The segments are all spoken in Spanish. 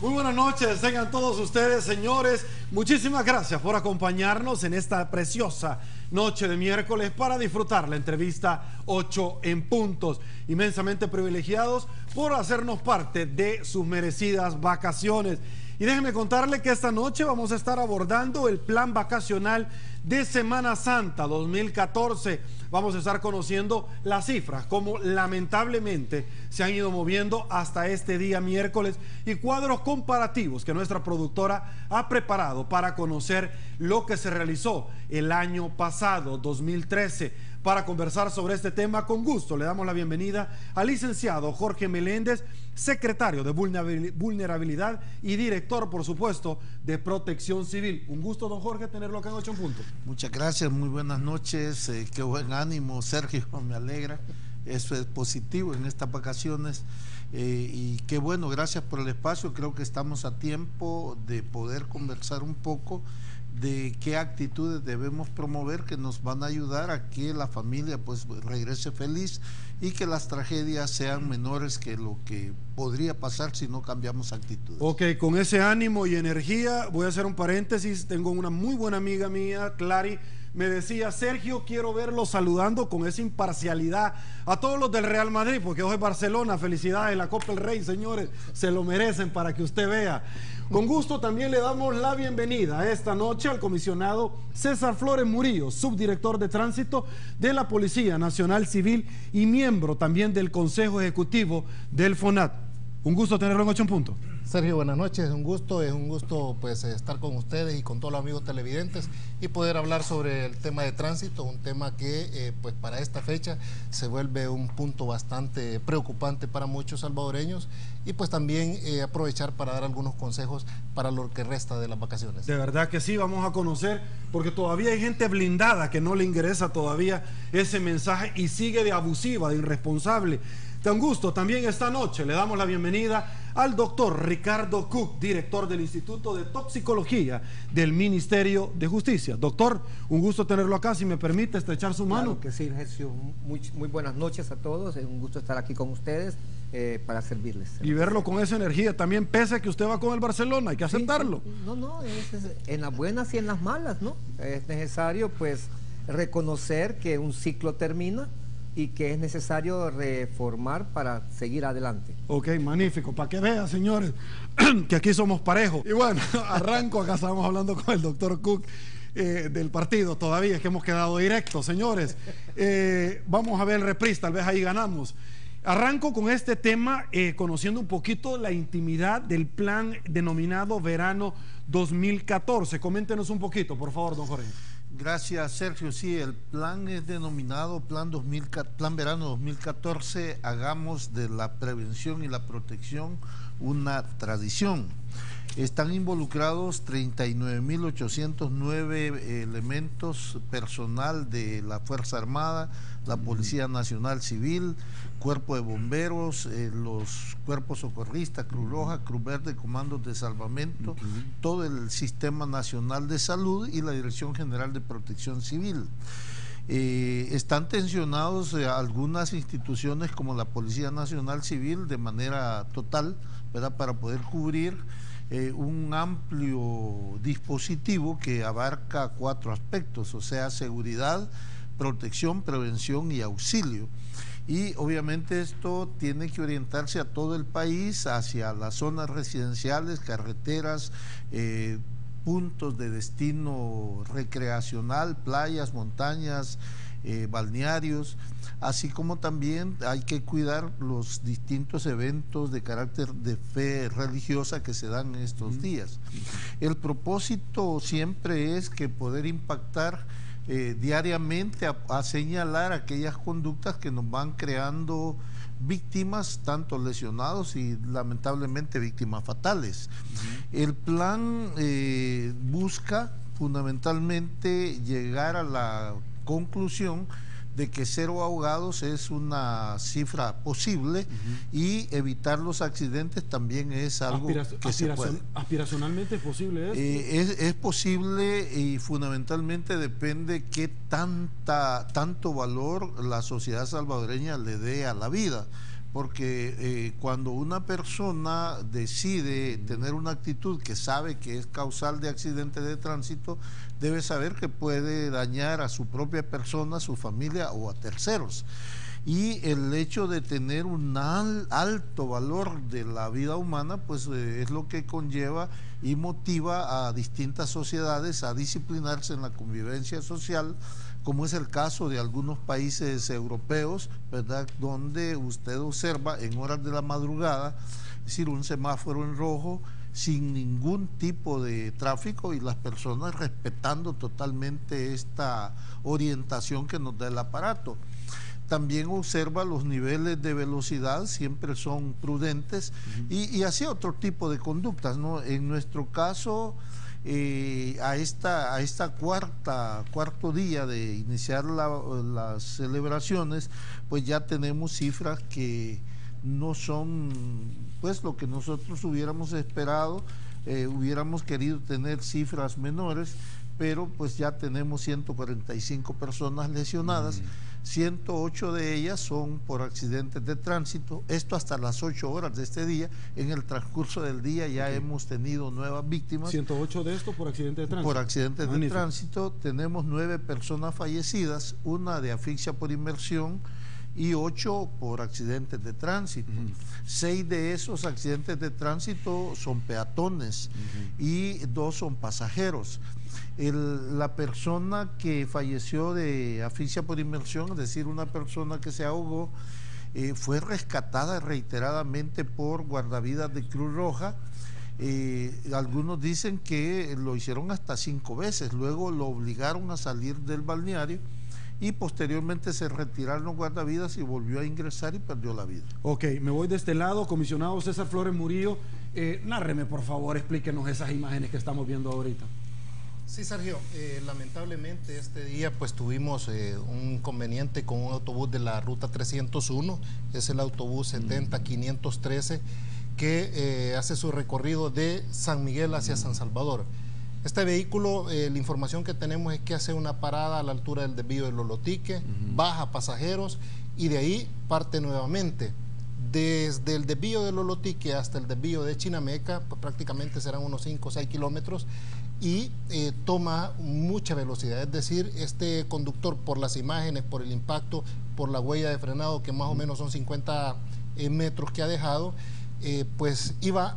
Muy buenas noches, tengan todos ustedes, señores. Muchísimas gracias por acompañarnos en esta preciosa noche de miércoles para disfrutar la entrevista 8 en puntos. Inmensamente privilegiados por hacernos parte de sus merecidas vacaciones. Y déjenme contarle que esta noche vamos a estar abordando el plan vacacional de Semana Santa 2014. Vamos a estar conociendo las cifras, como lamentablemente se han ido moviendo hasta este día miércoles y cuadros comparativos que nuestra productora ha preparado para conocer lo que se realizó el año pasado, 2013 para conversar sobre este tema. Con gusto le damos la bienvenida al licenciado Jorge Meléndez, secretario de Vulnerabilidad y director, por supuesto, de Protección Civil. Un gusto, don Jorge, tenerlo acá en 8 puntos. Muchas gracias, muy buenas noches. Eh, qué buen ánimo, Sergio, me alegra. Eso es positivo en estas vacaciones. Eh, y qué bueno, gracias por el espacio. Creo que estamos a tiempo de poder conversar un poco de qué actitudes debemos promover que nos van a ayudar a que la familia pues regrese feliz y que las tragedias sean menores que lo que podría pasar si no cambiamos actitud. Ok, con ese ánimo y energía voy a hacer un paréntesis. Tengo una muy buena amiga mía, Clary, me decía, Sergio, quiero verlo saludando con esa imparcialidad a todos los del Real Madrid, porque hoy es Barcelona, felicidades, la Copa del Rey, señores, se lo merecen para que usted vea. Con gusto también le damos la bienvenida esta noche al comisionado César Flores Murillo, subdirector de tránsito de la Policía Nacional Civil y miembro también del Consejo Ejecutivo del FONAT. Un gusto tenerlo en ocho puntos. Sergio, buenas noches, es un gusto, es un gusto pues estar con ustedes y con todos los amigos televidentes y poder hablar sobre el tema de tránsito, un tema que eh, pues para esta fecha se vuelve un punto bastante preocupante para muchos salvadoreños y pues también eh, aprovechar para dar algunos consejos para lo que resta de las vacaciones. De verdad que sí, vamos a conocer, porque todavía hay gente blindada que no le ingresa todavía ese mensaje y sigue de abusiva, de irresponsable. Un gusto, también esta noche le damos la bienvenida al doctor Ricardo Cook, director del Instituto de Toxicología del Ministerio de Justicia. Doctor, un gusto tenerlo acá, si me permite estrechar su mano. Claro que sí, Jesús. Muy, muy buenas noches a todos, es un gusto estar aquí con ustedes eh, para servirles. Y verlo con esa energía también, pese a que usted va con el Barcelona, hay que aceptarlo. no, no, es, en las buenas y en las malas, ¿no? Es necesario pues reconocer que un ciclo termina y que es necesario reformar para seguir adelante. Ok, magnífico. Para que vean, señores, que aquí somos parejos. Y bueno, arranco, acá estamos hablando con el doctor Cook. Eh, del partido todavía, es que hemos quedado directos, señores. Eh, vamos a ver el reprise, tal vez ahí ganamos. Arranco con este tema, eh, conociendo un poquito la intimidad del plan denominado Verano 2014. Coméntenos un poquito, por favor, don Jorge. Gracias, Sergio. Sí, el plan es denominado Plan, 2000, plan Verano 2014. Hagamos de la prevención y la protección una tradición. Están involucrados 39.809 elementos personal de la Fuerza Armada, la Policía Nacional Civil, Cuerpo de Bomberos, eh, los cuerpos socorristas, Cruz Roja, Cruz Verde, Comandos de Salvamento, todo el Sistema Nacional de Salud y la Dirección General de Protección Civil. Eh, están tensionados eh, algunas instituciones como la Policía Nacional Civil de manera total, ¿verdad? Para poder cubrir un amplio dispositivo que abarca cuatro aspectos, o sea, seguridad, protección, prevención y auxilio. Y obviamente esto tiene que orientarse a todo el país, hacia las zonas residenciales, carreteras, eh, puntos de destino recreacional, playas, montañas, eh, balnearios, así como también hay que cuidar los distintos eventos de carácter de fe religiosa que se dan en estos días. El propósito siempre es que poder impactar eh, diariamente a, señalar aquellas conductas que nos van creando víctimas, tanto lesionados y lamentablemente víctimas fatales. El plan eh, busca fundamentalmente llegar a la conclusión de que cero ahogados es una cifra posible y evitar los accidentes también es algo que se puede. Aspiracionalmente es posible eso. Eh, es, es, posible y fundamentalmente depende qué tanta, tanto valor la sociedad salvadoreña le dé a la vida porque eh, cuando una persona decide tener una actitud que sabe que es causal de accidente de tránsito, debe saber que puede dañar a su propia persona, su familia o a terceros. Y el hecho de tener un alto valor de la vida humana, pues eh, es lo que conlleva y motiva a distintas sociedades a disciplinarse en la convivencia social como es el caso de algunos países europeos, ¿verdad? Donde usted observa en horas de la madrugada, es decir, un semáforo en rojo sin ningún tipo de tráfico y las personas respetando totalmente esta orientación que nos da el aparato. También observa los niveles de velocidad, siempre son prudentes y, y así otro tipo de conductas. ¿no? En nuestro caso, eh, a, esta, a esta cuarta, cuarto día de iniciar las celebraciones, pues ya tenemos cifras que no son pues lo que nosotros hubiéramos esperado, eh, hubiéramos querido tener cifras menores, pero pues ya tenemos 145 personas lesionadas. 108 de ellas son por accidentes de tránsito, esto hasta las 8 horas de este día. En el transcurso del día ya hemos tenido nuevas víctimas. 108 de esto por accidentes de tránsito. Por accidentes de tránsito tenemos nueve personas fallecidas, una de asfixia por inmersión y ocho por accidentes de tránsito. Seis de esos accidentes de tránsito son peatones y dos son pasajeros la persona que falleció de asfixia por inmersión, es decir, una persona que se ahogó, eh, fue rescatada reiteradamente por guardavidas de Cruz Roja. Eh, algunos dicen que lo hicieron hasta cinco veces, luego lo obligaron a salir del balneario y posteriormente se retiraron los guardavidas y volvió a ingresar y perdió la vida. Ok, me voy de este lado, comisionado César Flores Murillo, eh, nárreme por favor, explíquenos esas imágenes que estamos viendo ahorita. Sí, Sergio, eh, lamentablemente este día pues tuvimos eh, un inconveniente con un autobús de la ruta 301, es el autobús 70513 mm. que eh, hace su recorrido de San Miguel hacia San Salvador. Este vehículo, la información que tenemos es que hace una parada a la altura del desvío de Lolotique, baja pasajeros y de ahí parte nuevamente. Desde el desvío de Lolotique hasta el desvío de Chinameca, pues prácticamente serán unos 5 o 6 kilómetros, y eh, toma mucha velocidad. Es decir, este conductor por las imágenes, por el impacto, por la huella de frenado, que más o menos son 50 eh, metros que ha dejado, eh, pues iba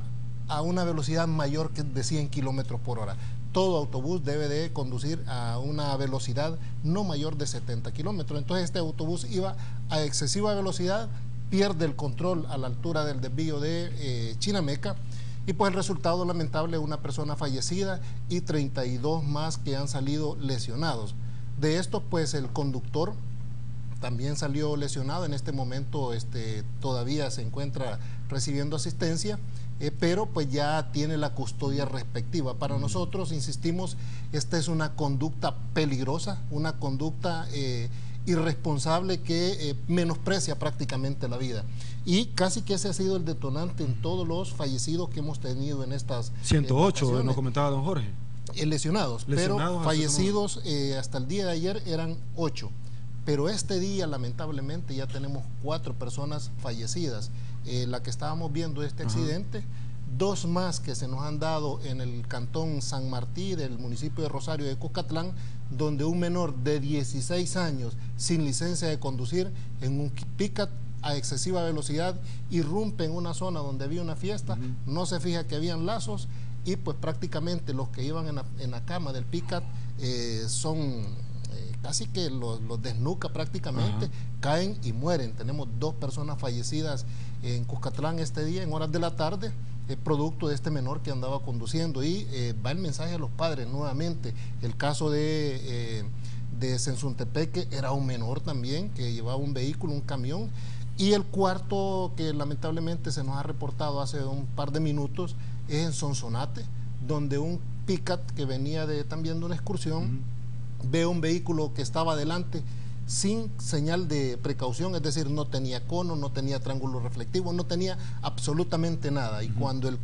a una velocidad mayor que de 100 kilómetros por hora. Todo autobús debe de conducir a una velocidad no mayor de 70 kilómetros. Entonces este autobús iba a excesiva velocidad, pierde el control a la altura del desvío de Chinameca y pues el resultado lamentable una persona fallecida y 32 más que han salido lesionados. De esto pues el conductor también salió lesionado, en este momento este, todavía se encuentra recibiendo asistencia, eh, pero pues ya tiene la custodia respectiva. Para nosotros, insistimos, esta es una conducta peligrosa, una conducta eh, irresponsable que eh, menosprecia prácticamente la vida. Y casi que ese ha sido el detonante en todos los fallecidos que hemos tenido en estas... 108, eh, nos comentaba don Jorge. Eh, lesionados, pero fallecidos hasta el día de ayer eran 8. Pero este día, lamentablemente, ya tenemos cuatro personas fallecidas. la que estábamos viendo este accidente, dos más que se nos han dado en el cantón San Martín del municipio de Rosario de Cuscatlán, donde un menor de 16 años sin licencia de conducir en un picat a excesiva velocidad irrumpe en una zona donde había una fiesta, no se fija que habían lazos y pues prácticamente los que iban en la, cama del picat eh, son eh, casi que los, desnuca prácticamente, caen y mueren. Tenemos dos personas fallecidas en Cuscatlán este día en horas de la tarde producto de este menor que andaba conduciendo. Y eh, va el mensaje a los padres nuevamente. El caso de, eh, de Sensuntepeque era un menor también que llevaba un vehículo, un camión. Y el cuarto que lamentablemente se nos ha reportado hace un par de minutos es en Sonsonate, donde un picat que venía de también de una excursión ve un vehículo que estaba adelante sin señal de precaución, es decir, no tenía cono, no tenía triángulo reflectivo, no tenía absolutamente nada. Y cuando el,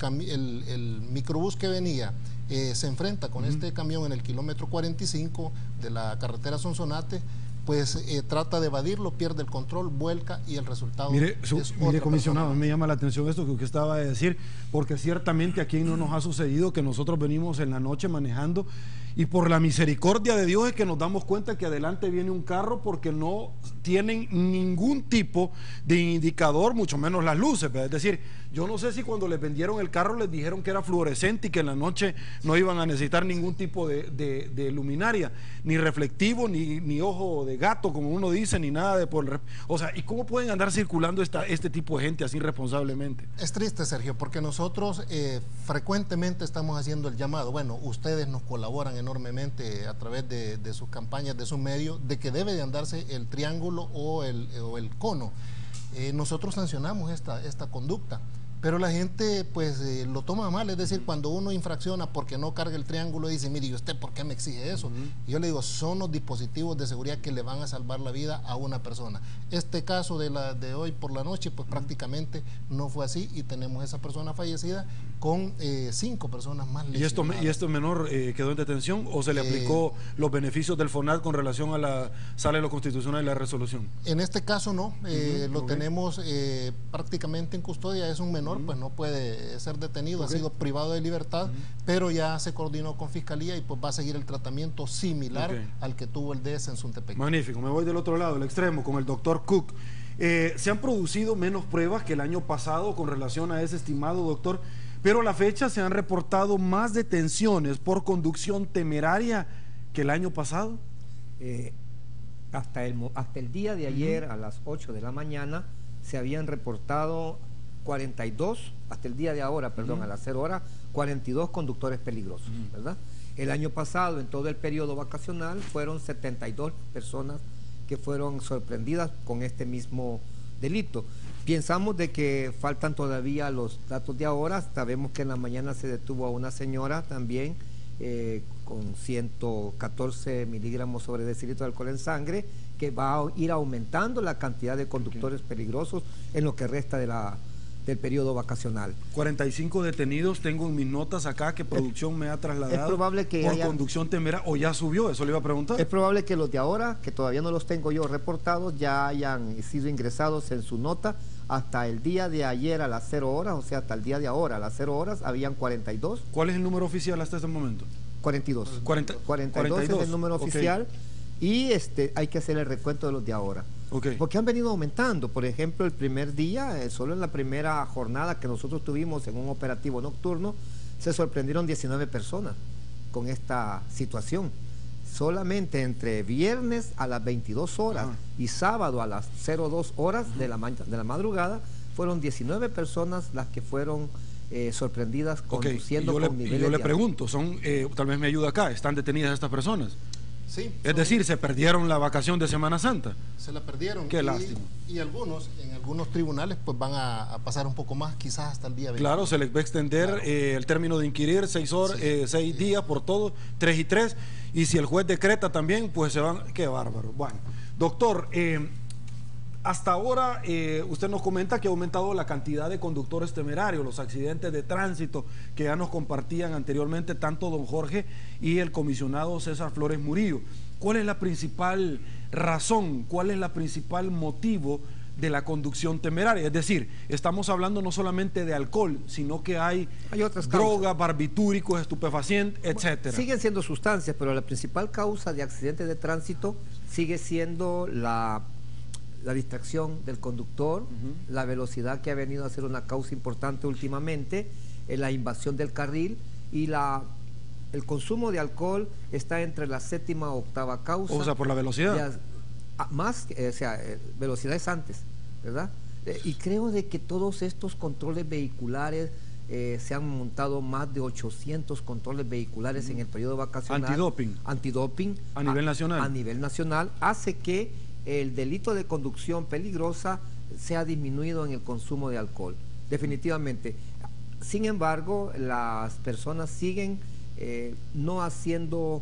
el, microbús que venía eh, se enfrenta con este camión en el kilómetro 45 de la carretera Sonsonate, pues eh, trata de evadirlo, pierde el control, vuelca y el resultado mire, mire comisionado, me llama la atención esto que usted estaba de decir, porque ciertamente aquí no nos ha sucedido que nosotros venimos en la noche manejando y por la misericordia de Dios es que nos damos cuenta que adelante viene un carro porque no tienen ningún tipo de indicador, mucho menos las luces. Es decir, yo no sé si cuando les vendieron el carro les dijeron que era fluorescente y que en la noche no iban a necesitar ningún tipo de, luminaria, ni reflectivo, ni, ojo de gato, como uno dice, ni nada de por... O sea, ¿y cómo pueden andar circulando esta, este tipo de gente así irresponsablemente? Es triste, Sergio, porque nosotros eh, frecuentemente estamos haciendo el llamado. Bueno, ustedes nos colaboran enormemente a través de, sus campañas, de sus medios, de que debe de andarse el triángulo o el, o el cono. Eh, nosotros sancionamos esta, esta conducta. Pero la gente pues eh, lo toma mal, es decir, cuando uno infracciona porque no carga el triángulo, dice, mire, ¿y usted por qué me exige eso? Y yo le digo, son los dispositivos de seguridad que le van a salvar la vida a una persona. Este caso de, la, de hoy por la noche, pues prácticamente no fue así y tenemos esa persona fallecida con eh, cinco personas más ¿Y esto, ¿Y esto menor eh, quedó en detención o se le aplicó los beneficios del FONAT con relación a la sala de lo constitucional y la resolución? En este caso no, lo tenemos prácticamente en custodia, es un menor pues no puede ser detenido, ha sido privado de libertad, pero ya se coordinó con Fiscalía y pues va a seguir el tratamiento similar al que tuvo el DS en Suntepec. Magnífico, me voy del otro lado, el extremo, con el doctor Cook. Eh, se han producido menos pruebas que el año pasado con relación a ese estimado doctor, pero a la fecha se han reportado más detenciones por conducción temeraria que el año pasado. Eh, hasta, el, hasta el día de ayer a las 8 de la mañana se habían reportado 42, hasta el día de ahora, perdón, a las 0 horas, 42 conductores peligrosos, ¿verdad? El año pasado, en todo el periodo vacacional, fueron 72 personas que fueron sorprendidas con este mismo delito. Pensamos de que faltan todavía los datos de ahora. Sabemos que en la mañana se detuvo a una señora también eh, con 114 miligramos sobre decilitro de alcohol en sangre, que va a ir aumentando la cantidad de conductores peligrosos en lo que resta de la, del periodo vacacional. 45 detenidos, tengo en mis notas acá que producción me ha trasladado es probable que por conducción temera o ya subió, eso le iba a preguntar. Es probable que los de ahora, que todavía no los tengo yo reportados, ya hayan sido ingresados en su nota hasta el día de ayer a las 0 horas, o sea, hasta el día de ahora a las 0 horas, habían 42. ¿Cuál es el número oficial hasta este momento? 42. 42, es el número oficial y este hay que hacer el recuento de los de ahora. Porque han venido aumentando. Por ejemplo, el primer día, eh, solo en la primera jornada que nosotros tuvimos en un operativo nocturno, se sorprendieron 19 personas con esta situación. Solamente entre viernes a las 22 horas y sábado a las 02 horas de, la de la madrugada, fueron 19 personas las que fueron eh, sorprendidas conduciendo con le, yo le pregunto, son, eh, tal vez me ayuda acá, ¿están detenidas estas personas? Es decir, se perdieron la vacación de Semana Santa. Se la perdieron. Qué lástima. Y algunos, en algunos tribunales, pues van a, pasar un poco más, quizás hasta el día 20. Claro, se les va a extender eh, el término de inquirir seis, horas, eh, seis días por todo, tres y tres. Y si el juez decreta también, pues se van. Qué bárbaro. Bueno, doctor, eh, hasta ahora, eh, usted nos comenta que ha aumentado la cantidad de conductores temerarios, los accidentes de tránsito que ya nos compartían anteriormente tanto don Jorge y el comisionado César Flores Murillo. ¿Cuál es la principal razón, cuál es la principal motivo de la conducción temeraria? Es decir, estamos hablando no solamente de alcohol, sino que hay, drogas, barbitúricos, estupefacientes, etcétera. Siguen siendo sustancias, pero la principal causa de accidentes de tránsito sigue siendo la la distracción del conductor, la velocidad que ha venido a ser una causa importante últimamente, eh, la invasión del carril y la el consumo de alcohol está entre la séptima o octava causa. O sea, por la velocidad. más, eh, o sea, eh, velocidades antes, ¿verdad? y creo de que todos estos controles vehiculares, se han montado más de 800 controles vehiculares en el periodo vacacional. Antidoping. Antidoping. A nivel nacional. A nivel nacional, hace que el delito de conducción peligrosa se ha disminuido en el consumo de alcohol, definitivamente. Sin embargo, las personas siguen eh, no haciendo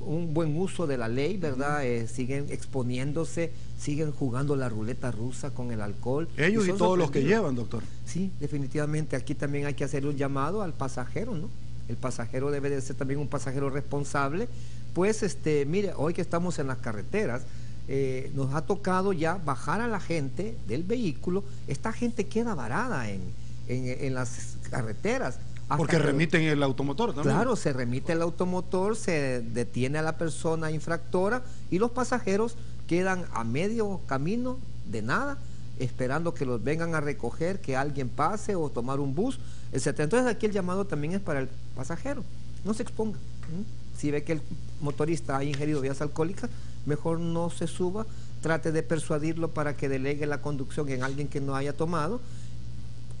un buen uso de la ley, ¿verdad? Eh, siguen exponiéndose, siguen jugando la ruleta rusa con el alcohol. Ellos y, todos los que llevan, doctor. Sí, definitivamente aquí también hay que hacer un llamado al pasajero, ¿no? El pasajero debe de ser también un pasajero responsable. Pues, este, mire, hoy que estamos en las carreteras, eh, nos ha tocado ya bajar a la gente del vehículo. Esta gente queda varada en, en las carreteras porque remiten el automotor también. Claro, se remite el automotor, se detiene a la persona infractora y los pasajeros quedan a medio camino de nada, esperando que los vengan a recoger, que alguien pase o tomar un bus, etc. Entonces aquí el llamado también es para el pasajero, no se exponga. Si ve que el motorista ha ingerido vías alcohólicas, mejor no se suba, trate de persuadirlo para que delegue la conducción en alguien que no haya tomado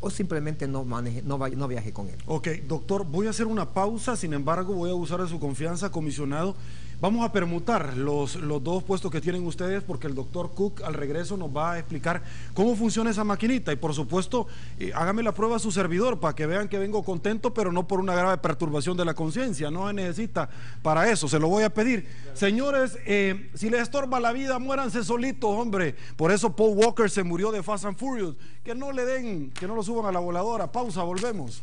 o simplemente no, maneje, no, no viaje con él. Ok, doctor, voy a hacer una pausa, sin embargo voy a usar de su confianza, comisionado, Vamos a permutar los, los dos puestos que tienen ustedes porque el doctor Cook al regreso nos va a explicar cómo funciona esa maquinita y por supuesto eh, hágame la prueba a su servidor para que vean que vengo contento pero no por una grave perturbación de la conciencia, no se necesita para eso, se lo voy a pedir. Señores, eh, si les estorba la vida, muéranse solitos, hombre. Por eso Paul Walker se murió de Fast and Furious. Que no le den, que no lo suban a la voladora. Pausa, volvemos.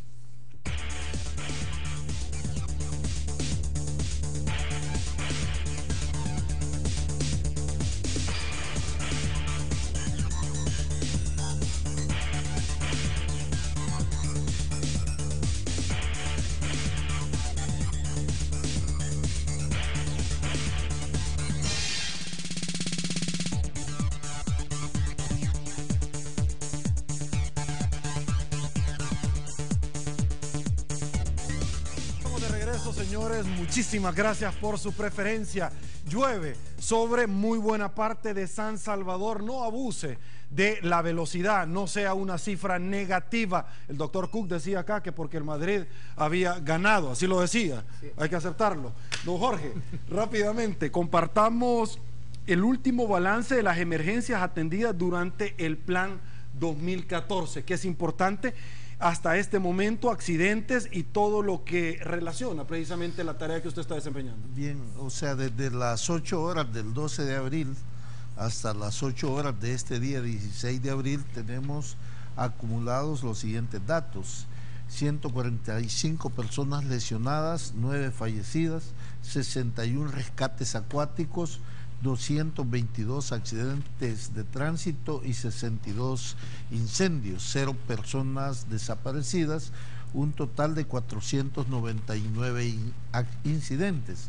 Muchísimas gracias por su preferencia. Llueve sobre muy buena parte de San Salvador. No abuse de la velocidad, no sea una cifra negativa. El doctor Cook decía acá que porque el Madrid había ganado, así lo decía, hay que aceptarlo. Don Jorge, rápidamente, compartamos el último balance de las emergencias atendidas durante el plan 2014, que es importante hasta este momento, accidentes y todo lo que relaciona precisamente la tarea que usted está desempeñando. Bien, o sea, desde las 8 horas del 12 de abril hasta las 8 horas de este día 16 de abril tenemos acumulados los siguientes datos. 145 personas lesionadas, 9 fallecidas, 61 rescates acuáticos, 222 accidentes de tránsito y 62 incendios, cero personas desaparecidas, un total de 499 incidentes.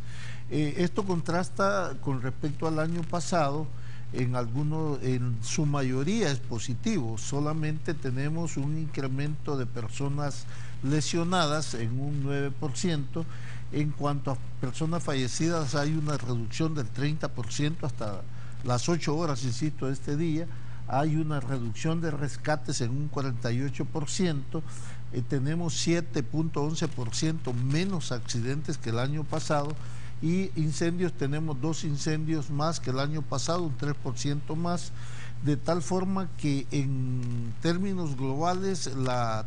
Eh, esto contrasta con respecto al año pasado, en algunos, en su mayoría es positivo, solamente tenemos un incremento de personas lesionadas en un 9%, en cuanto a personas fallecidas, hay una reducción del 30% hasta las 8 horas, insisto, de este día. Hay una reducción de rescates en un 48%. Eh, tenemos 7.11% menos accidentes que el año pasado y incendios tenemos dos incendios más que el año pasado, un 3% más, de tal forma que en términos globales la,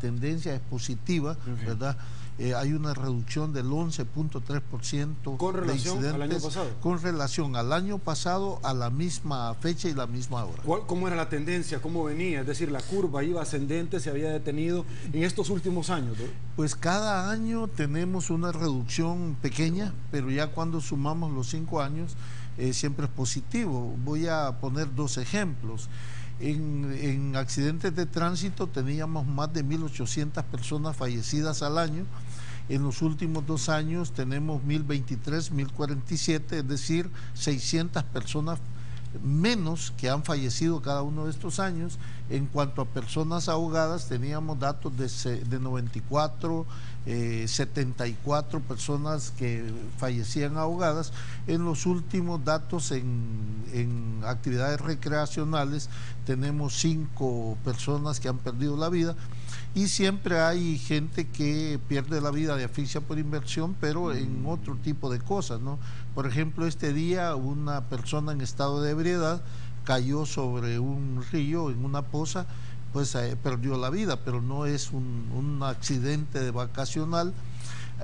tendencia es positiva, ¿verdad? Eh, hay una reducción del 11.3% con relación al año pasado. Con relación al año pasado a la misma fecha y la misma hora. ¿Cómo era la tendencia? ¿Cómo venía? Es decir, la curva iba ascendente, se había detenido en estos últimos años. Pues cada año tenemos una reducción pequeña, pero ya cuando sumamos los cinco años eh, siempre es positivo. Voy a poner dos ejemplos. En, en, accidentes de tránsito teníamos más de 1.800 personas fallecidas al año. En los últimos dos años tenemos 1023, 1047, es decir, 600 personas menos que han fallecido cada uno de estos años. En cuanto a personas ahogadas, teníamos datos de, de 94, 74 eh, personas que fallecían ahogadas. En los últimos datos en, en actividades recreacionales, tenemos 5 personas que han perdido la vida y siempre hay gente que pierde la vida de asfixia por inversión, pero en otro tipo de cosas, ¿no? Por ejemplo, este día una persona en estado de ebriedad cayó sobre un río en una poza, pues eh, perdió la vida, pero no es un, un accidente de vacacional.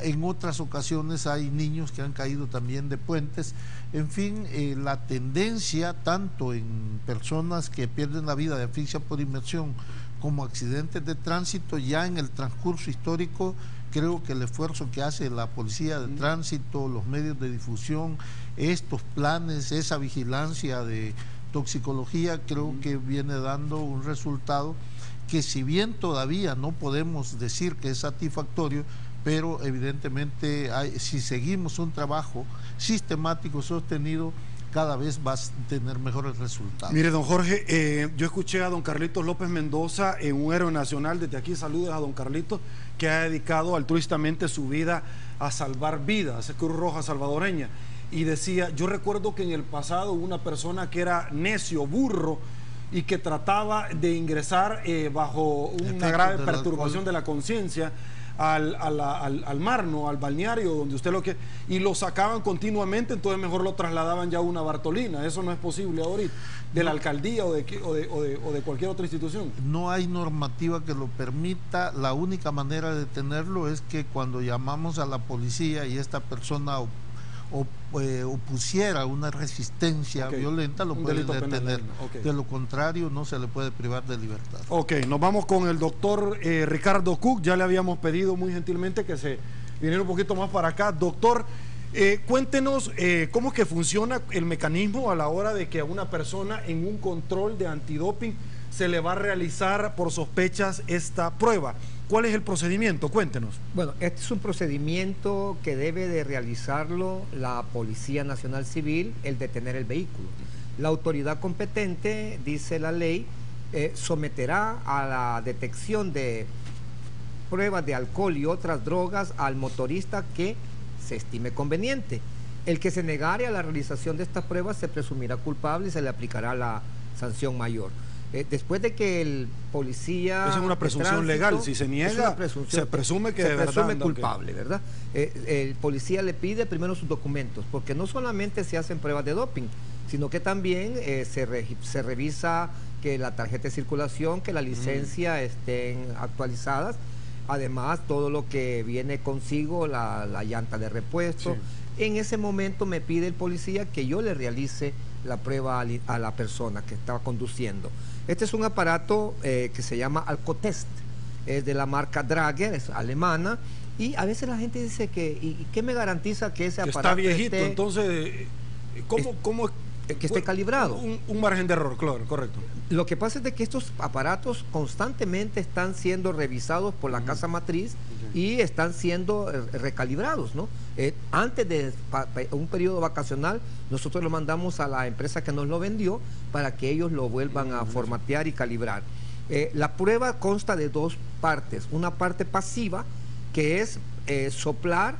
En otras ocasiones hay niños que han caído también de puentes. En fin, eh, la tendencia tanto en personas que pierden la vida de asfixia por inmersión como accidentes de tránsito, ya en el transcurso histórico, creo que el esfuerzo que hace la Policía de Tránsito, los medios de difusión, estos planes, esa vigilancia de toxicología, creo que viene dando un resultado que si bien todavía no podemos decir que es satisfactorio, pero evidentemente si seguimos un trabajo sistemático, sostenido, cada vez va a tener mejores resultados. Mire, don Jorge, eh, yo escuché a don Carlitos López Mendoza, en un héroe nacional, desde aquí saludos a don Carlitos, que ha dedicado altruistamente su vida a salvar vidas, Cruz Roja salvadoreña. Y decía, yo recuerdo que en el pasado hubo una persona que era necio, burro, y que trataba de ingresar eh, bajo una grave perturbación de la conciencia al, al, al, mar, ¿no? al balneario, donde usted lo que... Y lo sacaban continuamente, entonces mejor lo trasladaban ya a una Bartolina. Eso no es posible ahorita, de la alcaldía o de, o de, o de, o de cualquier otra institución. No hay normativa que lo permita. La única manera de tenerlo es que cuando llamamos a la policía y esta persona o, eh, opusiera una resistencia violenta, lo puede detener. De lo contrario, no se le puede privar de libertad. Ok, nos vamos con el doctor eh, Ricardo Cook. Ya le habíamos pedido muy gentilmente que se viniera un poquito más para acá. Doctor, eh, cuéntenos cómo es que funciona el mecanismo a la hora de que a una persona en un control de antidoping se le va a realizar por sospechas esta prueba. ¿Cuál es el procedimiento? Cuéntenos. Bueno, este es un procedimiento que debe de realizarlo la Policía Nacional Civil, el detener el vehículo. La autoridad competente, dice la ley, eh, someterá a la detección de pruebas de alcohol y otras drogas al motorista que se estime conveniente. El que se negare a la realización de estas pruebas se presumirá culpable y se le aplicará la sanción mayor. Eh, después de que el policía... es una presunción legal, si se niega, se presume que se presume culpable, ¿verdad? Eh, el policía le pide primero sus documentos, porque no solamente se hacen pruebas de doping, sino que también eh, se, se revisa que la tarjeta de circulación, que la licencia estén actualizadas, además todo lo que viene consigo, la, llanta de repuesto. En ese momento me pide el policía que yo le realice la prueba a la persona que estaba conduciendo. Este es un aparato eh, que se llama Alcotest, es de la marca Drager, es alemana, y a veces la gente dice que, ¿y qué me garantiza que ese aparato está viejito, entonces, ¿cómo, cómo que esté calibrado. Un, margen de error, claro, correcto. Lo que pasa es de que estos aparatos constantemente están siendo revisados por la casa matriz y están siendo eh, recalibrados, ¿no? Eh, antes de un periodo vacacional, nosotros lo mandamos a la empresa que nos lo vendió para que ellos lo vuelvan a formatear y calibrar. Eh, la prueba consta de dos partes, una parte pasiva, que es soplar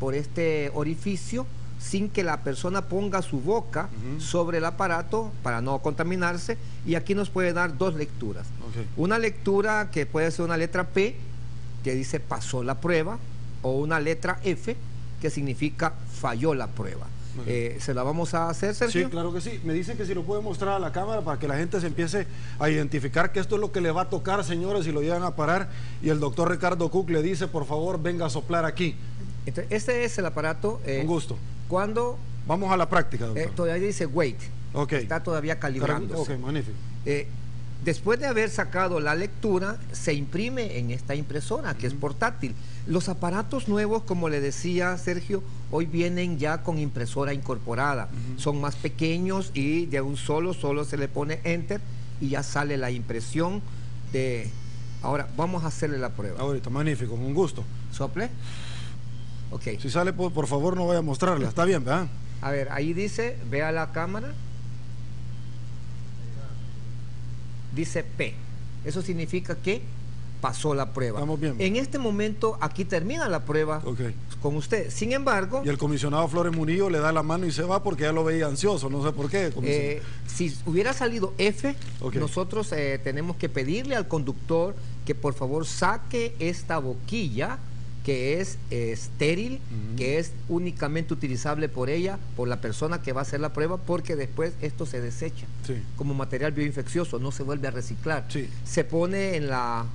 por este orificio, sin que la persona ponga su boca sobre el aparato para no contaminarse. Y aquí nos puede dar dos lecturas. Una lectura que puede ser una letra P, que dice pasó la prueba, o una letra F, que significa falló la prueba. Eh, ¿Se la vamos a hacer, Sergio? Sí, claro que sí. Me dicen que si lo puede mostrar a la cámara para que la gente se empiece a identificar que esto es lo que le va a tocar, señores, si lo llegan a parar. Y el doctor Ricardo Cook le dice, por favor, venga a soplar aquí. este es el aparato. Eh, Un gusto. Cuando... Vamos a la práctica, doctor. Eh, todavía dice wait. Está todavía calibrándose. Ok, magnífico. Después de haber sacado la lectura, se imprime en esta impresora, que es portátil. Los aparatos nuevos, como le decía Sergio, hoy vienen ya con impresora incorporada. Son más pequeños y de un solo, solo se le pone enter y ya sale la impresión de... Ahora, vamos a hacerle la prueba. Ahorita, magnífico, un gusto. ¿Sople? Si sale, por, favor, no voy a mostrarla. Está bien, ¿verdad? A ver, ahí dice, vea la cámara. Dice P. Eso significa que pasó la prueba. Estamos bien. En este momento, aquí termina la prueba con usted. Sin embargo... Y el comisionado Flores Munillo le da la mano y se va porque ya lo veía ansioso, no sé por qué. Eh, si hubiera salido F, nosotros eh, tenemos que pedirle al conductor que por favor saque esta boquilla que es estéril, que es únicamente utilizable por ella, por la persona que va a hacer la prueba, porque después esto se desecha como material bioinfeccioso, no se vuelve a reciclar. Se pone en la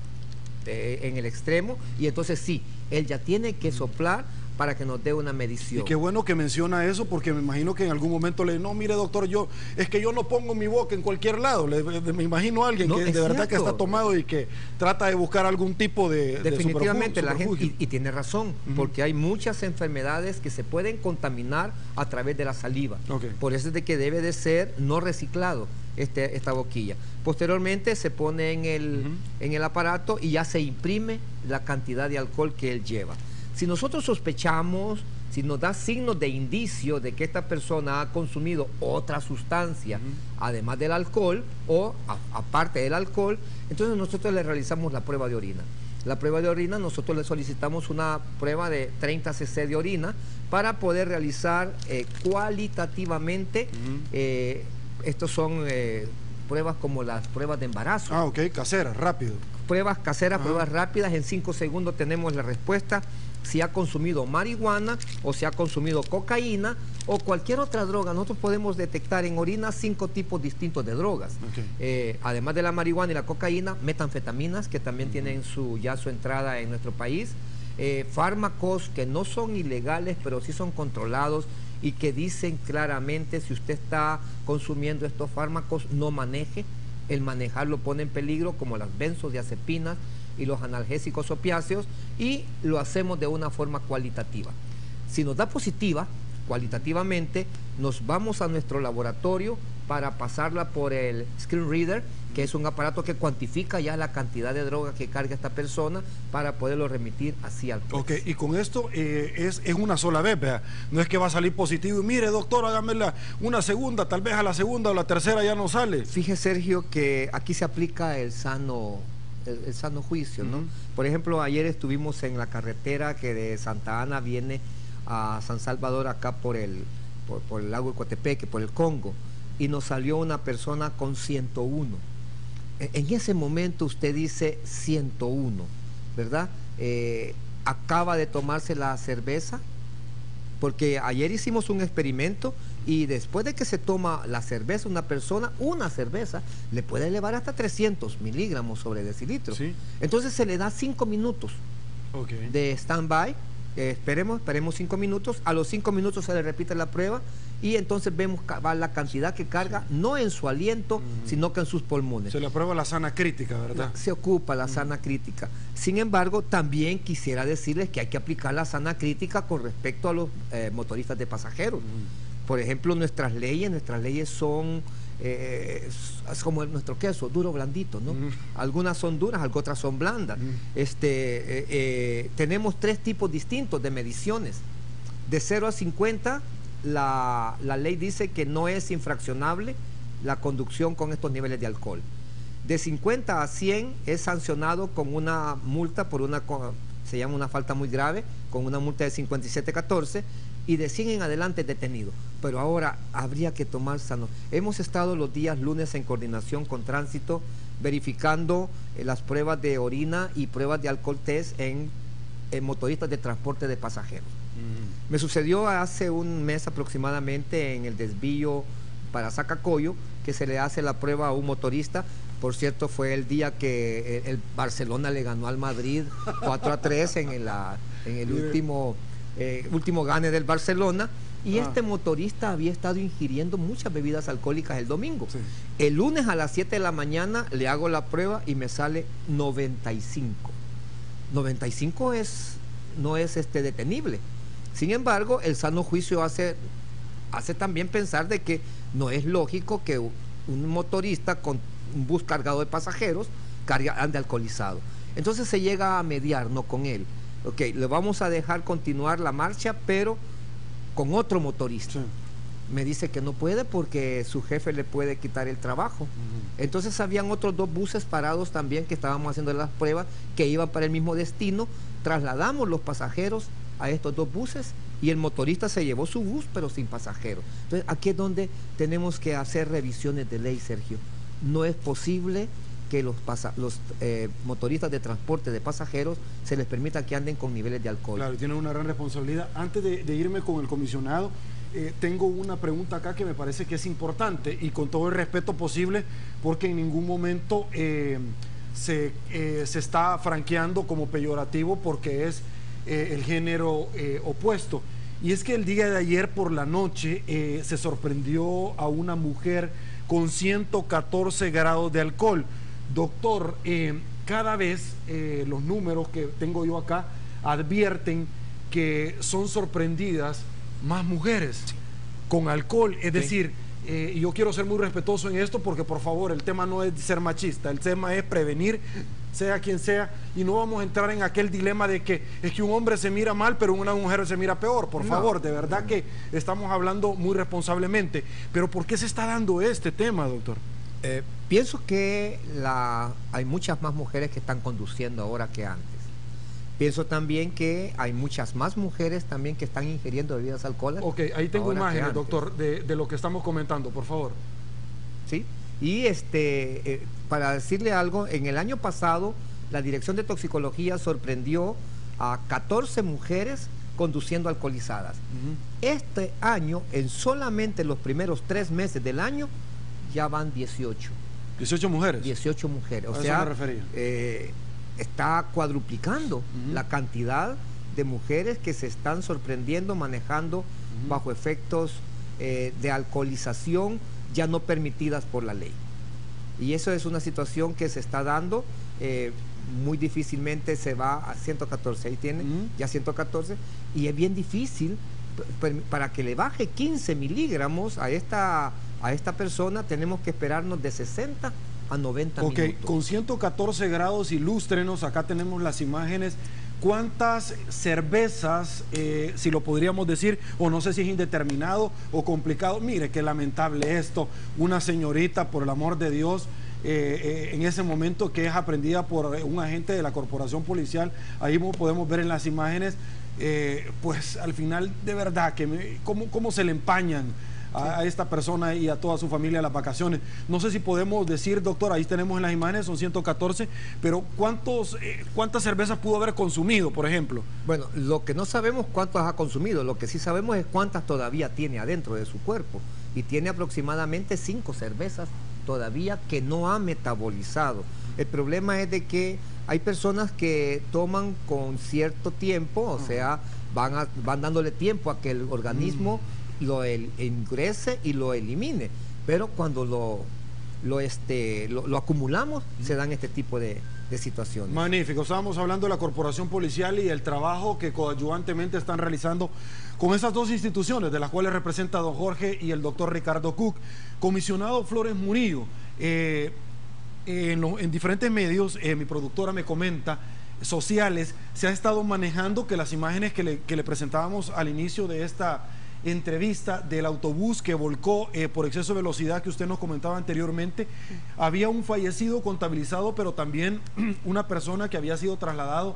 eh, en el extremo y entonces sí, él ya tiene que soplar para que nos dé una Y medición. qué bueno que menciona eso porque me imagino que en algún momento le no, mire doctor, yo es que yo no pongo mi boca en cualquier lado. Le- me imagino a alguien No, que de verdad que está tomado y que trata de buscar algún tipo de de Definitivamente la gente, y, y tiene razón, porque hay muchas enfermedades que se pueden contaminar a través de la saliva. Por eso es de que debe de ser no reciclado este, esta boquilla. Posteriormente se pone en el, en el aparato y ya se imprime la cantidad de alcohol que él lleva. Si nosotros sospechamos, si nos da signos de indicio de que esta persona ha consumido otra sustancia, además del alcohol o aparte del alcohol, entonces nosotros le realizamos la prueba de orina. La prueba de orina, nosotros le solicitamos una prueba de 30 cc de orina para poder realizar eh, cualitativamente, eh, estos son eh, pruebas como las pruebas de embarazo Ah, ok, casera, rápido. pruebas caseras, Ajá. pruebas rápidas, en cinco segundos tenemos la respuesta si ha consumido marihuana o si ha consumido cocaína o cualquier otra droga. Nosotros podemos detectar en orina cinco tipos distintos de drogas. Eh, además de la marihuana y la cocaína, metanfetaminas, que también tienen su, ya su entrada en nuestro país, eh, fármacos que no son ilegales, pero sí son controlados y que dicen claramente si usted está consumiendo estos fármacos, no maneje. El manejar lo pone en peligro, como las benzodiazepinas y los analgésicos opiáceos, y lo hacemos de una forma cualitativa. Si nos da positiva, cualitativamente, nos vamos a nuestro laboratorio para pasarla por el screen reader, que es un aparato que cuantifica ya la cantidad de droga que carga esta persona para poderlo remitir así al juez. Ok, y con esto eh, es, es una sola vez, vea. No es que va a salir positivo y mire, doctor, hágamela una segunda, tal vez a la segunda o la tercera ya no sale. Fíjese, Sergio, que aquí se aplica el sano, el, el sano juicio, ¿no? Por ejemplo, ayer estuvimos en la carretera que de Santa Ana viene a San Salvador, acá por el, por, por el lago de Coatepeque, por el Congo, y nos salió una persona con 101. E- En ese momento usted dice 101, ¿verdad? Eh, acaba de tomarse la cerveza, porque ayer hicimos un experimento y después de que se toma la cerveza, una persona, una cerveza, le puede elevar hasta 300 miligramos sobre decilitro. Sí. Entonces se le da 5 minutos de stand-by. eh, esperemos, esperemos 5 minutos. A los 5 minutos se le repite la prueba y entonces vemos va la cantidad que carga, no en su aliento, sino que en sus pulmones Se le aprueba la sana crítica, ¿verdad? se ocupa la sana crítica. Sin embargo, también quisiera decirles que hay que aplicar la sana crítica con respecto a los eh, motoristas de pasajeros. Por ejemplo, nuestras leyes, nuestras leyes son eh, es- como nuestro queso, duro, blandito, ¿no? Mm. Algunas son duras, otras son blandas. Mm. Este, eh, eh, tenemos tres tipos distintos de mediciones. De 0 a 50, la, la ley dice que no es infraccionable la conducción con estos niveles de alcohol. De 50 a 100 es sancionado con una multa por una, se llama una falta muy grave, con una multa de 57.14 y de 100 en adelante detenido. Pero ahora habría que tomar sano. Hemos estado los días lunes en coordinación con tránsito verificando eh, las pruebas de orina y pruebas de alcohol test en, en motoristas de transporte de pasajeros. Mm. Me sucedió hace un mes aproximadamente en el desvío para Zacacoyo que se le hace la prueba a un motorista. Por cierto, fue el día que el, el Barcelona le ganó al Madrid 4 a 3 en la- en el último, eh, último gane del Barcelona. Y Ah. este motorista había estado ingiriendo muchas bebidas alcohólicas el domingo. Sí. El lunes a las 7 de la mañana le hago la prueba y me sale 95. 95 es, no es este, detenible. Sin embargo, el sano juicio hace, hace también pensar de que no es lógico que un motorista con un bus cargado de pasajeros carga, ande alcoholizado. Entonces se llega a mediar, no con él. Ok, le vamos a dejar continuar la marcha, pero con otro motorista Sí. me dice que no puede porque su jefe le puede quitar el trabajo. Entonces habían otros dos buses parados también que estábamos haciendo las pruebas que iban para el mismo destino. Trasladamos los pasajeros a estos dos buses y el motorista se llevó su bus pero sin pasajeros. Entonces aquí es donde tenemos que hacer revisiones de ley, Sergio. No es posible que los, pasa- los eh, motoristas de transporte de pasajeros se les permita que anden con niveles de alcohol. Claro, tienen una gran responsabilidad. Antes de, irme con el comisionado, eh, tengo una pregunta acá que me parece que es importante y con todo el respeto posible, porque en ningún momento eh, se, se está franqueando como peyorativo, porque es el género opuesto. Y es que el día de ayer por la noche se sorprendió a una mujer con 114 grados de alcohol. Doctor, eh, cada vez eh, los números que tengo yo acá advierten que son sorprendidas más mujeres con alcohol. Es decir, eh, yo quiero ser muy respetuoso en esto porque por favor el tema no es ser machista, el tema es prevenir, sea quien sea, y no vamos a entrar en aquel dilema de que es que un hombre se mira mal, pero una mujer se mira peor. Por No. favor, de verdad que estamos hablando muy responsablemente. Pero ¿por qué se está dando este tema, doctor? Eh, pienso que la, hay muchas más mujeres que están conduciendo ahora que antes. Pienso también que hay muchas más mujeres también que están ingiriendo bebidas alcohólicas. Ok, ahí tengo imágenes, doctor, de, de lo que estamos comentando, por favor. ¿sí? Y este, eh, para decirle algo, en el año pasado la Dirección de Toxicología sorprendió a 14 mujeres conduciendo alcoholizadas. Este año, en solamente los primeros tres meses del año, ya van 18. 18 mujeres. 18 mujeres. O A eso sea, me refería. eh, está cuadruplicando la cantidad de mujeres que se están sorprendiendo manejando bajo efectos eh, de alcoholización ya no permitidas por la ley. Y eso es una situación que se está dando. eh, muy difícilmente se va a 114, ahí tiene, ya 114, y es bien difícil para que le baje 15 miligramos a esta, a esta persona, tenemos que esperarnos de 60 a 90 Ok, minutos. con 114 grados, ilústrenos, acá tenemos las imágenes. ¿Cuántas cervezas, eh, si lo podríamos decir, o no sé si es indeterminado o complicado? Mire, qué lamentable esto. Una señorita, por el amor de Dios, eh, eh, en ese momento que es aprendida por un agente de la corporación policial, ahí mo- podemos ver en las imágenes, pues al final, de verdad, que me- cómo, cómo se le empañan a, a esta persona y a toda su familia las vacaciones. No sé si podemos decir, doctor, ahí tenemos en las imágenes, son 114, pero ¿cuántos, eh, ¿cuántas cervezas pudo haber consumido, por ejemplo? Bueno, lo que no sabemos cuántas ha consumido, lo que sí sabemos es cuántas todavía tiene adentro de su cuerpo. Y tiene aproximadamente cinco cervezas todavía que no ha metabolizado. El problema es de que hay personas que toman con cierto tiempo, o sea, van, a- van dándole tiempo a que el organismo lo el- ingrese y lo elimine. Pero cuando lo, lo, este, lo, lo acumulamos, se dan este tipo de, de situaciones. Magnífico, estábamos hablando de la corporación policial y el trabajo que coadyuvantemente están realizando con esas dos instituciones, de las cuales representa don Jorge y el doctor Ricardo Cook. Comisionado Flores Murillo, eh, en, lo- en diferentes medios, eh, mi productora me comenta, sociales, se ha estado manejando que las imágenes que le, que le presentábamos al inicio de esta entrevista del autobús que volcó eh, por exceso de velocidad que usted nos comentaba anteriormente, había un fallecido contabilizado, pero también una persona que había sido trasladado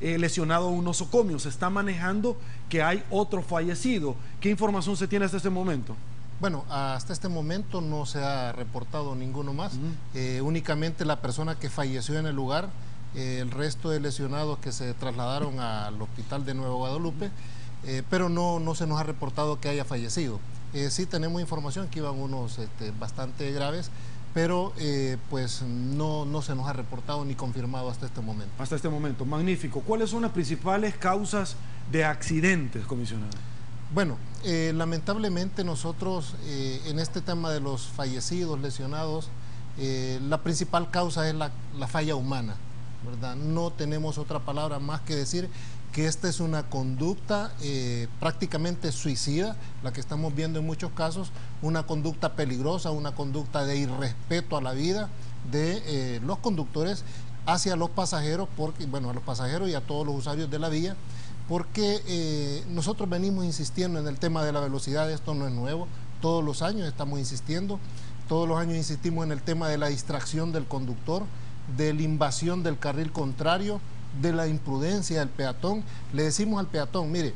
eh, lesionado a un nosocomio. Se está manejando que hay otro fallecido. ¿Qué información se tiene hasta este momento? Bueno, hasta este momento no se ha reportado ninguno más. Eh, únicamente la persona que falleció en el lugar, el resto de lesionados que se trasladaron al hospital de Nueva Guadalupe, eh, pero no, no se nos ha reportado que haya fallecido. Eh, sí tenemos información que iban unos este, bastante graves, pero eh, pues no, no se nos ha reportado ni confirmado hasta este momento. Hasta este momento, magnífico. ¿Cuáles son las principales causas de accidentes, comisionado? Bueno, eh, lamentablemente nosotros eh, en este tema de los fallecidos, lesionados, la principal causa es la, la falla humana, ¿verdad? No tenemos otra palabra más que decir que esta es una conducta eh, prácticamente suicida, la que estamos viendo en muchos casos, una conducta peligrosa, una conducta de irrespeto a la vida de eh, los conductores hacia los pasajeros, porque, bueno, a los pasajeros y a todos los usuarios de la vía, porque eh, nosotros venimos insistiendo en el tema de la velocidad, esto no es nuevo, todos los años estamos insistiendo, todos los años insistimos en el tema de la distracción del conductor, de la invasión del carril contrario, de la imprudencia del peatón. Le decimos al peatón, mire,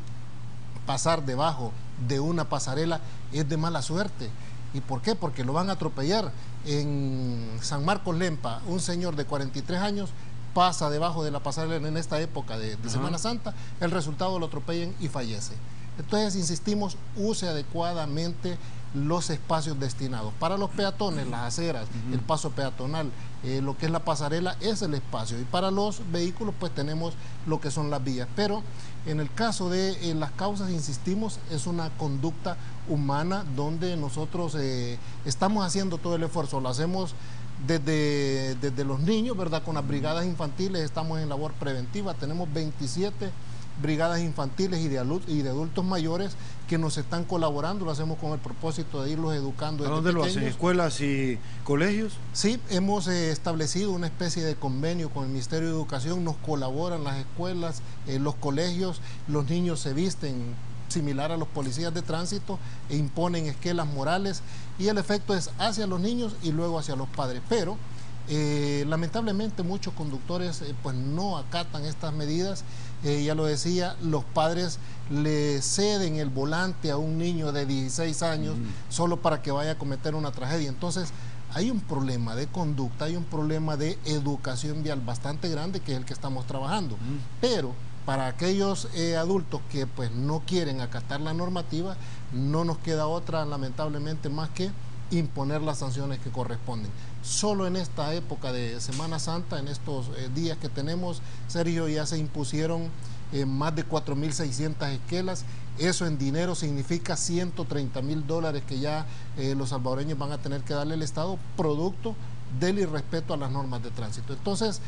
pasar debajo de una pasarela es de mala suerte. ¿Y por qué? Porque lo van a atropellar. En San Marcos Lempa, un señor de 43 años pasa debajo de la pasarela en esta época de, de Semana Santa, el resultado lo atropellan y fallece. Entonces, insistimos, use adecuadamente los espacios destinados. Para los peatones, las aceras, el paso peatonal, eh, lo que es la pasarela es el espacio. Y para los vehículos, pues tenemos lo que son las vías. Pero en el caso de eh, las causas, insistimos, es una conducta humana donde nosotros eh, estamos haciendo todo el esfuerzo. Lo hacemos desde, desde los niños, ¿verdad? Con las brigadas infantiles estamos en labor preventiva. Tenemos 27 brigadas infantiles y de, y de adultos mayores que nos están colaborando, lo hacemos con el propósito de irlos educando. ¿A dónde lo hacen? ¿Escuelas y colegios? Sí, hemos eh, establecido una especie de convenio con el Ministerio de Educación, nos colaboran las escuelas, eh, los colegios, los niños se visten similar a los policías de tránsito e imponen esquelas morales y el efecto es hacia los niños y luego hacia los padres. Pero eh, lamentablemente muchos conductores pues no acatan estas medidas eh, ya lo decía, los padres le ceden el volante a un niño de 16 años solo para que vaya a cometer una tragedia. Entonces, hay un problema de conducta, hay un problema de educación vial bastante grande que es el que estamos trabajando. Pero para aquellos eh, adultos que pues no quieren acatar la normativa, no nos queda otra lamentablemente más que imponer las sanciones que corresponden. Solo en esta época de Semana Santa, en estos eh, días que tenemos, Sergio, ya se impusieron eh, más de 4.600 esquelas. Eso en dinero significa 130 mil dólares que ya eh, los salvadoreños van a tener que darle al Estado, producto del irrespeto a las normas de tránsito. Entonces,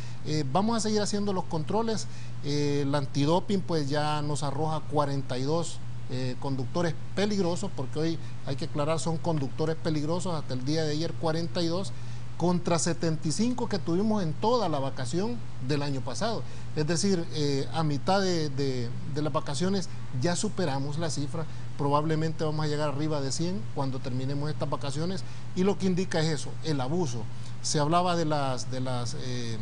vamos a seguir haciendo los controles. el antidoping pues ya nos arroja 42 eh, conductores peligrosos, porque hoy hay que aclarar, son conductores peligrosos, hasta el día de ayer 42, contra 75 que tuvimos en toda la vacación del año pasado. Es decir, eh, a mitad de, las vacaciones ya superamos la cifra, probablemente vamos a llegar arriba de 100 cuando terminemos estas vacaciones, y lo que indica es eso, el abuso. Se hablaba de las, de las, eh,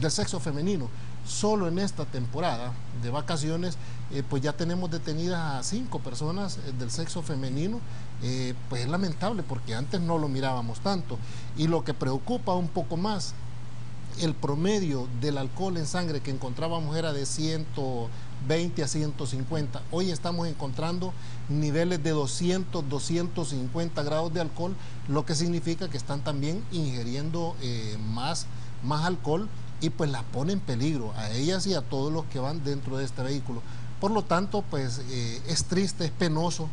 del sexo femenino solo en esta temporada de vacaciones, eh, pues ya tenemos detenidas a cinco personas eh, del sexo femenino. Eh, pues es lamentable porque antes no lo mirábamos tanto. Y lo que preocupa un poco más, el promedio del alcohol en sangre que encontrábamos era de 120 a 150. Hoy estamos encontrando niveles de 200, 250 grados de alcohol, lo que significa que están también ingiriendo más, más alcohol y pues la pone en peligro a ellas y a todos los que van dentro de este vehículo. Por lo tanto, pues eh, es triste, es penoso,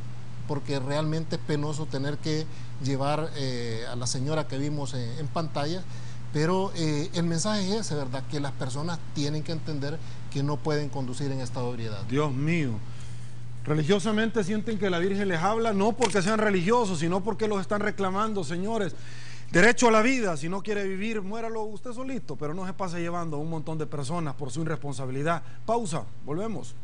porque realmente es penoso tener que llevar eh, a la señora que vimos en, pantalla, pero eh, el mensaje es ese, ¿verdad? Que las personas tienen que entender que no pueden conducir en estado de ebriedad. Dios mío. Religiosamente sienten que la Virgen les habla, no porque sean religiosos, sino porque los están reclamando, señores. Derecho a la vida, si no quiere vivir, muéralo usted solito, pero no se pase llevando a un montón de personas por su irresponsabilidad. Pausa, volvemos.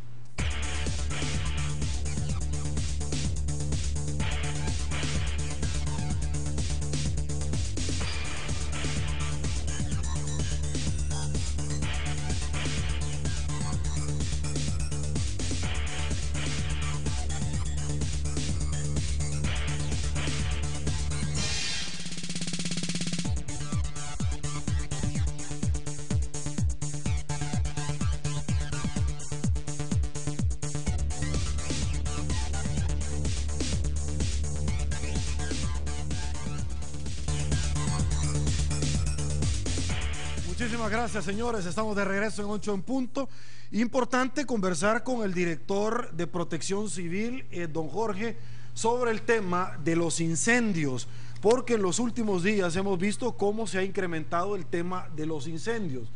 Gracias, señores. Estamos de regreso en 8 en punto. Importante conversar con el director de Protección Civil, eh, don Jorge, sobre el tema de los incendios, porque en los últimos días hemos visto cómo se ha incrementado el tema de los incendios.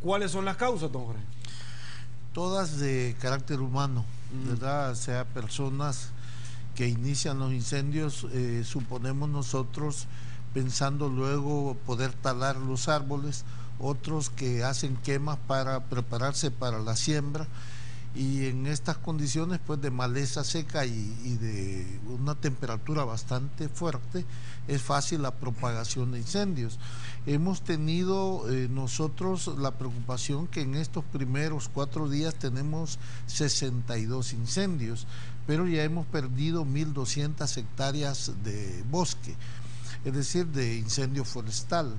¿Cuáles son las causas, don Jorge? Todas de carácter humano, mm. ¿verdad? sea, personas que inician los incendios, eh, suponemos nosotros, pensando luego poder talar los árboles otros que hacen quemas para prepararse para la siembra y en estas condiciones pues de maleza seca y, de una temperatura bastante fuerte es fácil la propagación de incendios. Hemos tenido eh, nosotros la preocupación que en estos primeros cuatro días tenemos 62 incendios, pero ya hemos perdido 1.200 hectáreas de bosque, es decir, de incendio forestal.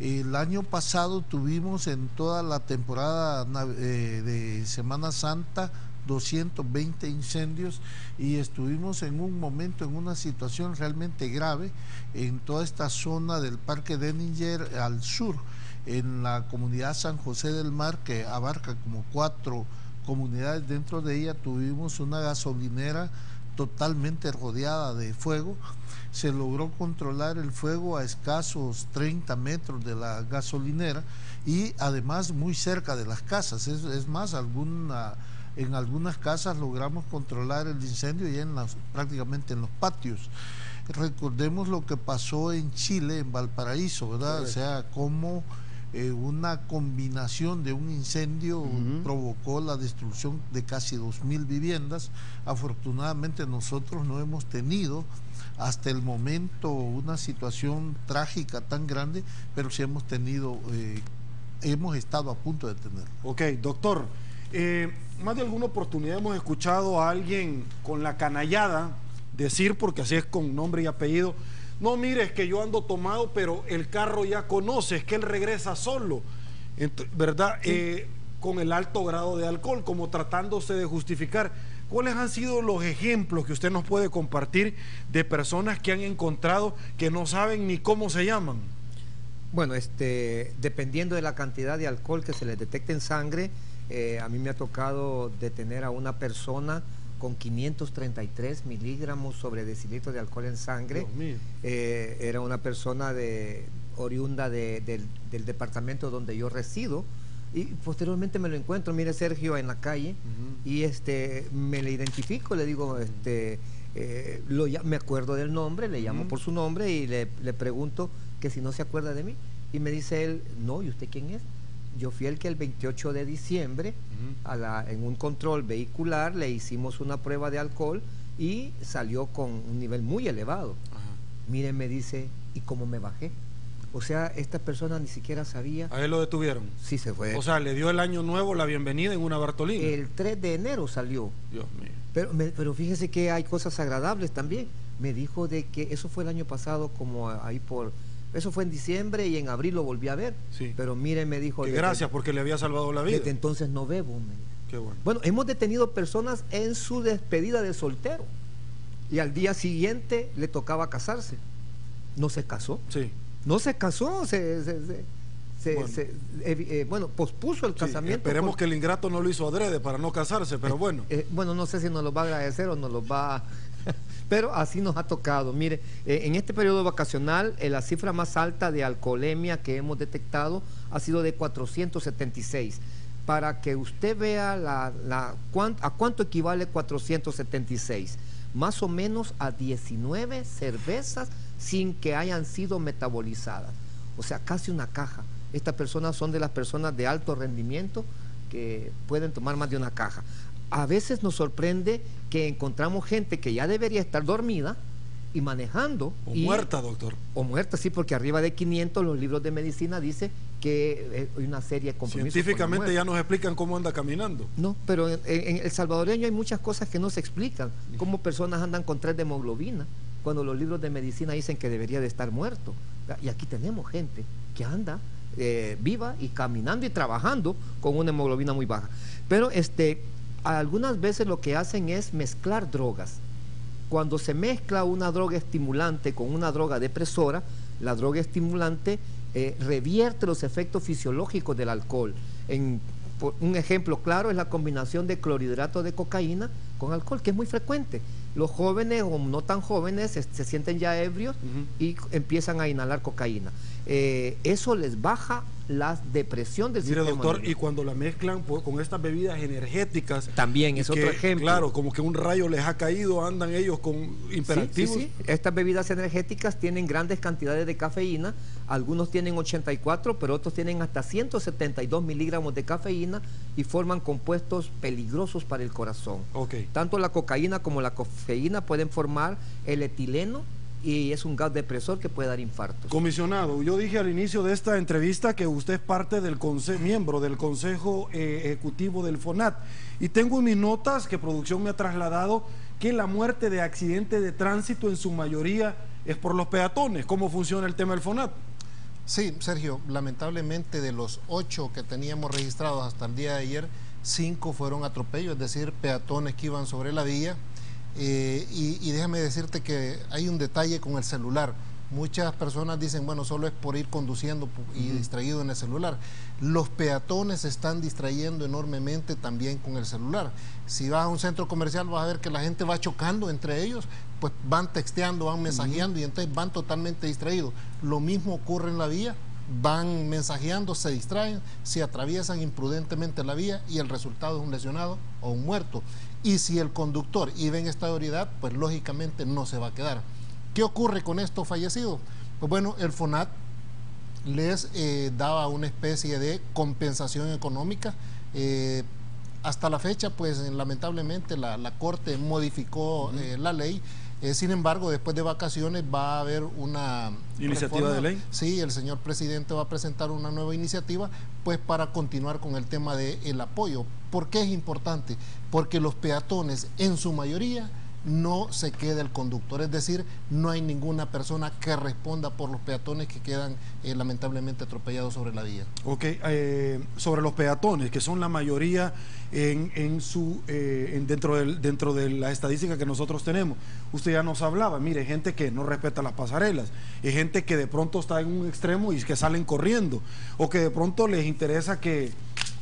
El año pasado tuvimos en toda la temporada eh, de Semana Santa 220 incendios y estuvimos en un momento, en una situación realmente grave en toda esta zona del Parque Denninger al sur, en la comunidad San José del Mar, que abarca como cuatro comunidades. Dentro de ella tuvimos una gasolinera totalmente rodeada de fuego. Se logró controlar el fuego a escasos 30 metros de la gasolinera y además muy cerca de las casas. Es, más, alguna, en algunas casas logramos controlar el incendio ya en las, prácticamente en los patios. Recordemos lo que pasó en Chile, en Valparaíso, ¿verdad? O sea, cómo eh, una combinación de un incendio provocó la destrucción de casi 2.000 viviendas. Afortunadamente nosotros no hemos tenido hasta el momento una situación trágica tan grande, pero sí hemos tenido, eh, hemos estado a punto de tenerlo. Ok, doctor, eh, más de alguna oportunidad hemos escuchado a alguien con la canallada decir, porque así es con nombre y apellido, no mires que yo ando tomado, pero el carro ya conoce, es que él regresa solo, ¿verdad? Eh, con el alto grado de alcohol, como tratándose de justificar. ¿Cuáles han sido los ejemplos que usted nos puede compartir de personas que han encontrado que no saben ni cómo se llaman? Bueno, este, dependiendo de la cantidad de alcohol que se le detecte en sangre, eh, a mí me ha tocado detener a una persona con 533 miligramos sobre decilitro de alcohol en sangre. Eh, era una persona de, oriunda del, departamento donde yo resido. Y posteriormente me lo encuentro, mire Sergio, en la calle, y este me le identifico, le digo, este, eh, lo, me acuerdo del nombre, le llamo por su nombre y le, le pregunto que si no se acuerda de mí. Y me dice él, no, ¿y usted quién es? Yo fui el que el 28 de diciembre en un control vehicular le hicimos una prueba de alcohol y salió con un nivel muy elevado. Miren, me dice, ¿y cómo me bajé? O sea, esta persona ni siquiera sabía. ¿A él lo detuvieron? Sí, se fue. O sea, le dio el año nuevo la bienvenida en una Bartolina. El 3 de enero salió. Dios mío. Pero, pero fíjese que hay cosas agradables también. Me dijo de que eso fue el año pasado, como ahí por eso fue en diciembre y en abril lo volví a ver. Sí. Pero mire, me dijo... gracias porque le había salvado la vida. Desde entonces no bebo. Qué bueno. Bueno, hemos detenido personas en su despedida de soltero. Y al día siguiente le tocaba casarse. No se casó. Sí. No se casó, se, bueno. Eh, bueno. pospuso el casamiento. esperemos que el ingrato no lo hizo adrede para no casarse, pero bueno. Eh, bueno, no sé si nos lo va a agradecer o nos lo va a pero así nos ha tocado. Mire, eh, en este periodo vacacional, eh, la cifra más alta de alcoholemia que hemos detectado ha sido de 476. Para que usted vea a cuánto equivale 476, más o menos a 19 cervezas sin que hayan sido metabolizadas. O sea, casi una caja. Estas personas son de las personas de alto rendimiento que pueden tomar más de una caja a veces nos sorprende que encontramos gente que ya debería estar dormida y manejando. O muerta, doctor. O muerta, sí, porque arriba de 500 los libros de medicina dice que hay una serie de Científicamente ya nos explican cómo anda caminando. No, pero en, el salvadoreño hay muchas cosas que no se explican. Cómo personas andan con tres de hemoglobina cuando los libros de medicina dicen que debería de estar muerto. Y aquí tenemos gente que anda eh, viva y caminando y trabajando con una hemoglobina muy baja. Pero este, algunas veces lo que hacen es mezclar drogas. Cuando se mezcla una droga estimulante con una droga depresora, la droga estimulante eh, revierte los efectos fisiológicos del alcohol. Un ejemplo claro es la combinación de clorhidrato de cocaína con alcohol, que es muy frecuente. Los jóvenes o no tan jóvenes se, sienten ya ebrios y empiezan a inhalar cocaína. Eh, eso les baja la depresión del Mire, doctor, y cuando la mezclan con estas bebidas energéticas. También es otro ejemplo. Claro, como que un rayo les ha caído, andan ellos con imperativos. Sí, sí, Estas bebidas energéticas tienen grandes cantidades de cafeína. Algunos tienen 84, pero otros tienen hasta 172 miligramos de cafeína y forman compuestos peligrosos para el corazón. Okay. Tanto la cocaína como la cafeína pueden formar el etileno y es un gas depresor que puede dar infarto. Comisionado, yo dije al inicio de esta entrevista que usted es parte del miembro del Consejo eh, Ejecutivo del FONAT y tengo en mis notas que producción me ha trasladado que la muerte de accidente de tránsito en su mayoría es por los peatones. ¿Cómo funciona el tema del FONAT? Sí, Sergio, lamentablemente de los ocho que teníamos registrados hasta el día de ayer, cinco fueron atropellos, es decir, peatones que iban sobre la vía. Eh, y, y déjame decirte que hay un detalle con el celular. Muchas personas dicen, bueno, solo es por ir conduciendo y distraído en el celular. Los peatones se están distrayendo enormemente también con el celular. Si vas a un centro comercial vas a ver que la gente va chocando entre ellos, pues van texteando, van mensajeando y entonces van totalmente distraídos. Lo mismo ocurre en la vía, van mensajeando, se distraen, se atraviesan imprudentemente la vía y el resultado es un lesionado o un muerto. Y si el conductor iba en esta prioridad, pues lógicamente no se va a quedar. ¿Qué ocurre con estos fallecidos? Pues bueno, el FONAT les eh, daba una especie de compensación económica. Eh, hasta la fecha, pues lamentablemente la, Corte modificó eh, la ley. sin embargo, después de vacaciones va a haber una... ¿Iniciativa de ley? Sí, el señor presidente va a presentar una nueva iniciativa, pues para continuar con el tema del el apoyo. ¿Por qué es importante? Porque los peatones, en su mayoría, no se queda el conductor, es decir, no hay ninguna persona que responda por los peatones que quedan eh, lamentablemente atropellados sobre la vía. Ok, eh, sobre los peatones, que son la mayoría en, su, eh, dentro, dentro de la estadística que nosotros tenemos. Usted ya nos hablaba, mire, gente que no respeta las pasarelas, hay gente que de pronto está en un extremo y que salen corriendo, o que de pronto les interesa que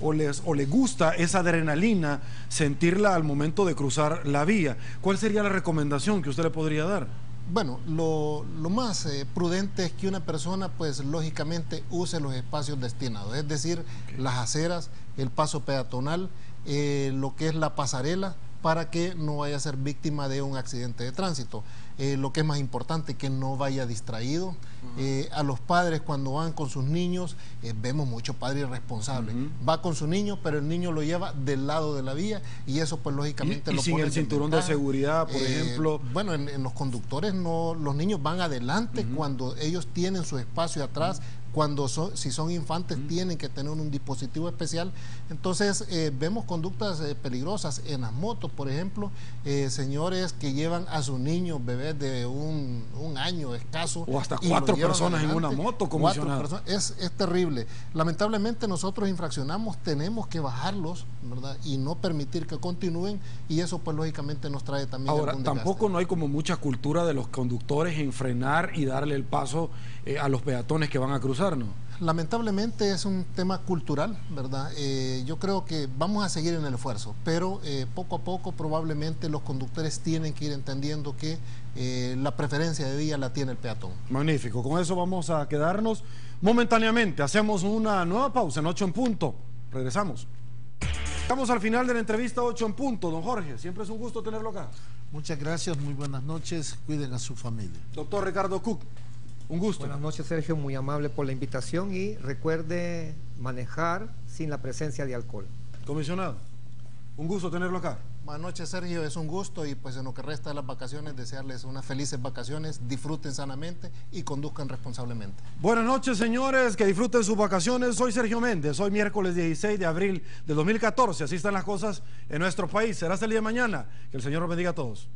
o les, o les gusta esa adrenalina, sentirla al momento de cruzar la vía. ¿Cuál sería la recomendación que usted le podría dar? Bueno, lo, más eh, prudente es que una persona, pues lógicamente, use los espacios destinados, es decir, las aceras, el paso peatonal, eh, lo que es la pasarela, para que no vaya a ser víctima de un accidente de tránsito. Eh, lo que es más importante, que no vaya distraído. Eh, a los padres cuando van con sus niños, eh, vemos mucho padre irresponsable. Va con su niño, pero el niño lo lleva del lado de la vía y eso pues lógicamente ¿Y, lo sin el cinturón de seguridad, por ejemplo. Bueno, en, los conductores no, los niños van adelante cuando ellos tienen su espacio atrás cuando son, si son infantes tienen que tener un dispositivo especial. Entonces eh, vemos conductas eh, peligrosas en las motos, por ejemplo, eh, señores que llevan a sus niños, bebés de un, año escaso. O hasta cuatro personas en una moto, como es, es terrible. Lamentablemente nosotros infraccionamos, tenemos que bajarlos, ¿verdad? Y no permitir que continúen y eso pues lógicamente nos trae también... Ahora, tampoco no hay como mucha cultura de los conductores en frenar y darle el paso a los peatones que van a cruzar Lamentablemente es un tema cultural, ¿verdad? Eh, yo creo que vamos a seguir en el esfuerzo, pero eh, poco a poco probablemente los conductores tienen que ir entendiendo que eh, la preferencia de vía la tiene el peatón. Magnífico, con eso vamos a quedarnos momentáneamente. Hacemos una nueva pausa en 8 en punto. Regresamos. Estamos al final de la entrevista 8 en punto, don Jorge. Siempre es un gusto tenerlo acá. Muchas gracias, muy buenas noches. Cuiden a su familia. Doctor Ricardo Cook. Un gusto. Buenas noches, Sergio. Muy amable por la invitación y recuerde manejar sin la presencia de alcohol. Comisionado, un gusto tenerlo acá. Buenas noches, Sergio. Es un gusto y pues en lo que resta de las vacaciones, desearles unas felices vacaciones, disfruten sanamente y conduzcan responsablemente. Buenas noches, señores. Que disfruten sus vacaciones. Soy Sergio Méndez. Hoy miércoles 16 de abril de 2014. Así están las cosas en nuestro país. Será hasta el día de mañana. Que el Señor los bendiga a todos.